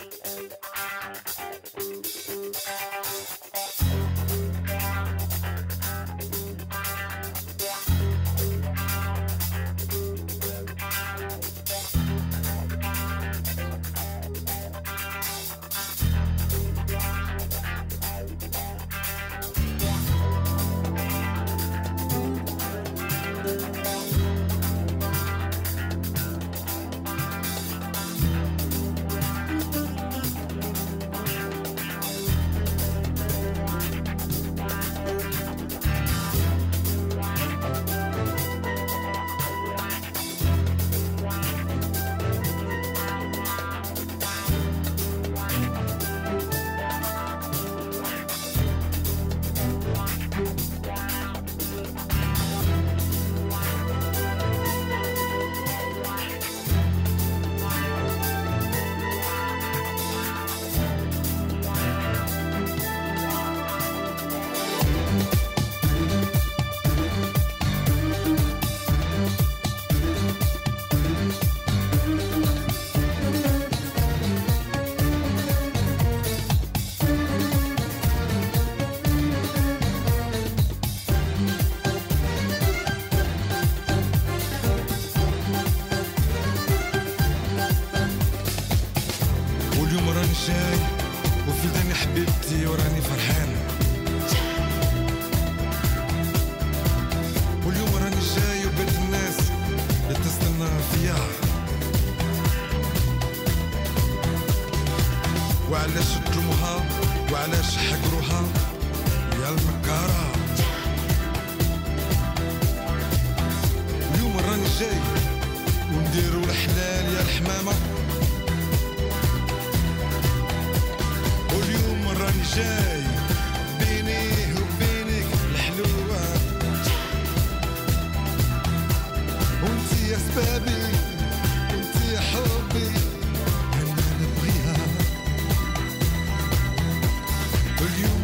and جاي وفي داني حبيبتي وراني فرحان. واليوم راني جاي وبيت الناس اللي تستنى فيا. وعلاش ظلموها وعلاش حقروها؟ يا المكارة اليوم راني جاي ونديرو الحلال يا الحمامة. جاي بيني وبينك الحلوة. وانتي يا سبابي وانتي حبي أنا نبغيها واليوم